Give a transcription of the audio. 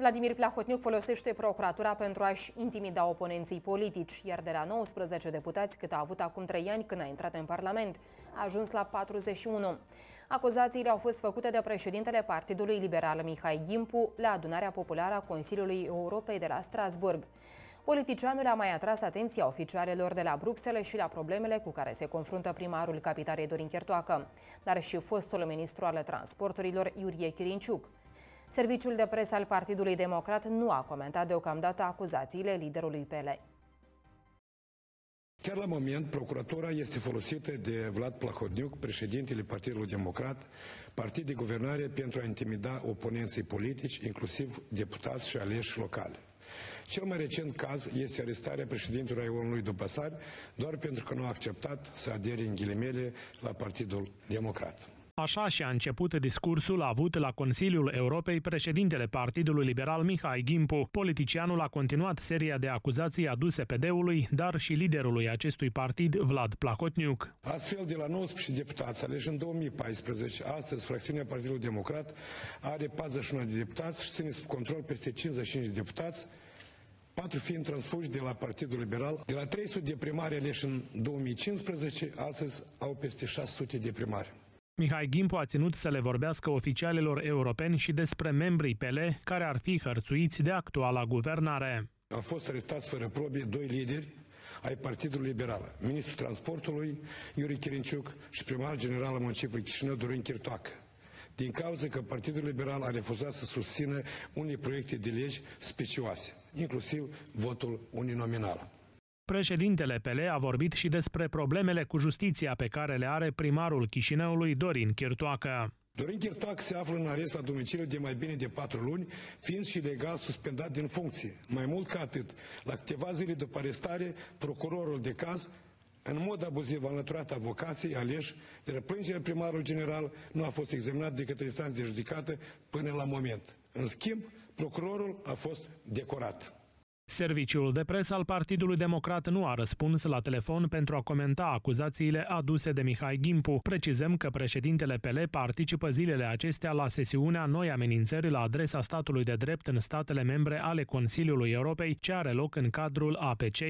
Vladimir Plahotniuc folosește procuratura pentru a-și intimida oponenții politici, iar de la 19 deputați cât a avut acum 3 ani când a intrat în Parlament, a ajuns la 41. Acuzațiile au fost făcute de președintele Partidului Liberal Mihai Gimpu la adunarea populară a Consiliului Europei de la Strasburg. Politicianul a mai atras atenția oficialelor de la Bruxelles și la problemele cu care se confruntă primarul capitalei Dorin Chertoacă, dar și fostul ministru al transporturilor Iurie Chirinciuc. Serviciul de presă al Partidului Democrat nu a comentat deocamdată acuzațiile liderului PL. Chiar la moment, procuratura este folosită de Vlad Plahodniuc, președintele Partidului Democrat, partid de guvernare pentru a intimida oponenții politici, inclusiv deputați și aleși locali. Cel mai recent caz este arestarea președintelui Raionului Dupăsari, doar pentru că nu a acceptat să adere în ghilimele la Partidul Democrat. Așa și a început discursul avut la Consiliul Europei președintele Partidului Liberal Mihai Gimpu. Politicianul a continuat seria de acuzații aduse PD-ului, dar și liderului acestui partid, Vlad Plahotniuc. Astfel, de la 19 deputați aleși în 2014, astăzi fracțiunea Partidului Democrat are 41 de deputați și ține sub control peste 55 de deputați, patru fiind transfuși de la Partidul Liberal. De la 300 de primari aleși în 2015, astăzi au peste 600 de primari. Mihai Gimpu a ținut să le vorbească oficialilor europeni și despre membrii Pele care ar fi hărțuiți de actuala guvernare. Au fost arestați fără probe doi lideri ai Partidului Liberal, ministrul transportului Iuri Chirinciuc și primar general al municipiului Chișinău Dorin Chirtoacă din cauza că Partidul Liberal a refuzat să susțină unii proiecte de legi specioase, inclusiv votul uninominal. Președintele PL a vorbit și despre problemele cu justiția pe care le are primarul Chișinăului Dorin Chirtoacă. Dorin Chirtoacă se află în arest la domiciliu de mai bine de patru luni, fiind și legal suspendat din funcție. Mai mult ca atât, la câteva zile după arestare, procurorul de caz în mod abuziv a înlăturat avocații aleși, iar plângerea primarului general nu a fost examinat de către instanță de judecată până la moment. În schimb, procurorul a fost decorat. Serviciul de presă al Partidului Democrat nu a răspuns la telefon pentru a comenta acuzațiile aduse de Mihai Gimpu. Precizăm că președintele PL participă zilele acestea la sesiunea Noi amenințări la adresa statului de drept în statele membre ale Consiliului Europei, ce are loc în cadrul APC.